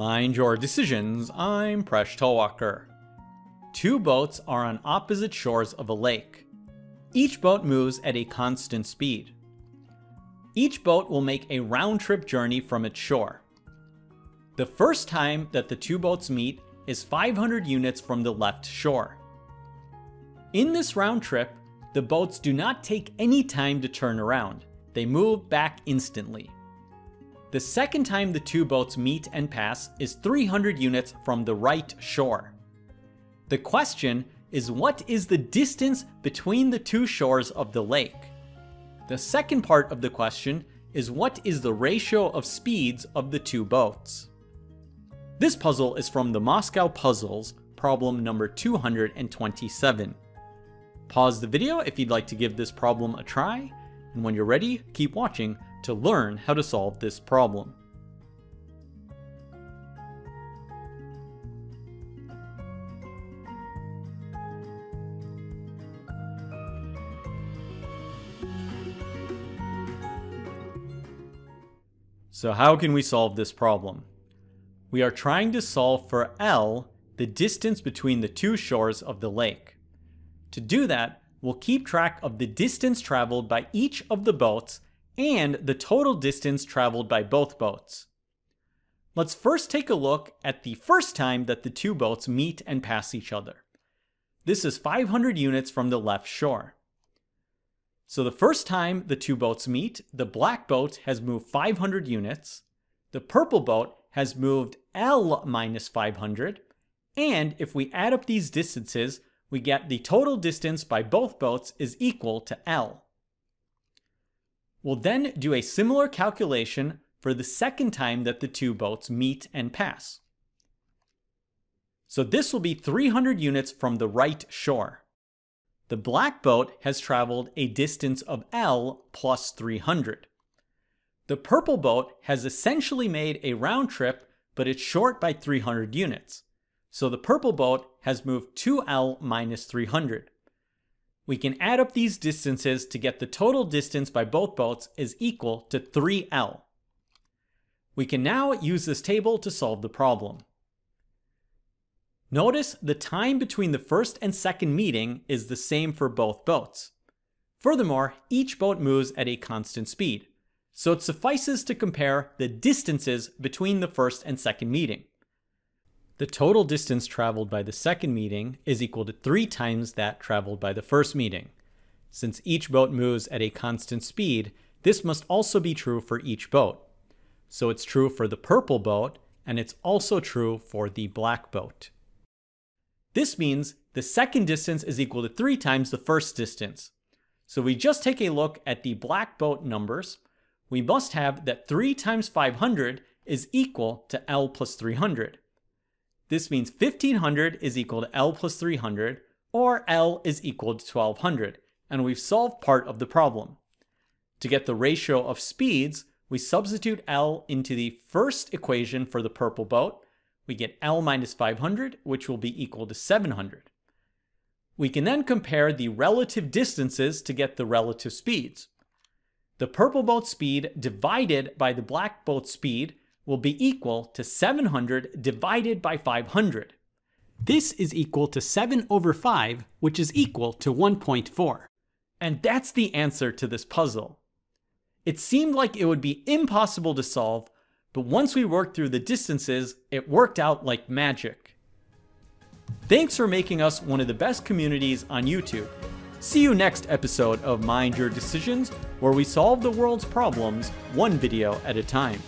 Mind your decisions, I'm Presh Talwalkar. Two boats are on opposite shores of a lake. Each boat moves at a constant speed. Each boat will make a round trip journey from its shore. The first time that the two boats meet is 500 units from the left shore. In this round trip, the boats do not take any time to turn around. They move back instantly. The second time the two boats meet and pass is 300 units from the right shore. The question is what is the distance between the two shores of the lake? The second part of the question is what is the ratio of speeds of the two boats? This puzzle is from the Moscow Puzzles, problem number 227. Pause the video if you'd like to give this problem a try, and when you're ready, keep watching to learn how to solve this problem. So how can we solve this problem? We are trying to solve for L, the distance between the two shores of the lake. To do that, we'll keep track of the distance traveled by each of the boats and the total distance traveled by both boats. Let's first take a look at the first time that the two boats meet and pass each other. This is 500 units from the left shore. So the first time the two boats meet, the black boat has moved 500 units, the purple boat has moved L minus 500, and if we add up these distances, we get the total distance by both boats is equal to L. We'll then do a similar calculation for the second time that the two boats meet and pass. So this will be 300 units from the right shore. The black boat has traveled a distance of L plus 300. The purple boat has essentially made a round trip, but it's short by 300 units. So the purple boat has moved 2L minus 300. We can add up these distances to get the total distance by both boats is equal to 3L. We can now use this table to solve the problem. Notice the time between the first and second meeting is the same for both boats. Furthermore, each boat moves at a constant speed, so it suffices to compare the distances between the first and second meeting. The total distance traveled by the second meeting is equal to three times that traveled by the first meeting. Since each boat moves at a constant speed, this must also be true for each boat. So it's true for the purple boat, and it's also true for the black boat. This means the second distance is equal to three times the first distance. So we just take a look at the black boat numbers. We must have that 3 times 500 is equal to L plus 300. This means 1500 is equal to L plus 300, or L is equal to 1200, and we've solved part of the problem. To get the ratio of speeds, we substitute L into the first equation for the purple boat. We get L minus 500, which will be equal to 700. We can then compare the relative distances to get the relative speeds. The purple boat speed divided by the black boat speed will be equal to 700 divided by 500. This is equal to 7 over 5, which is equal to 1.4. And that's the answer to this puzzle. It seemed like it would be impossible to solve, but once we worked through the distances, it worked out like magic. Thanks for making us one of the best communities on YouTube. See you next episode of Mind Your Decisions, where we solve the world's problems one video at a time.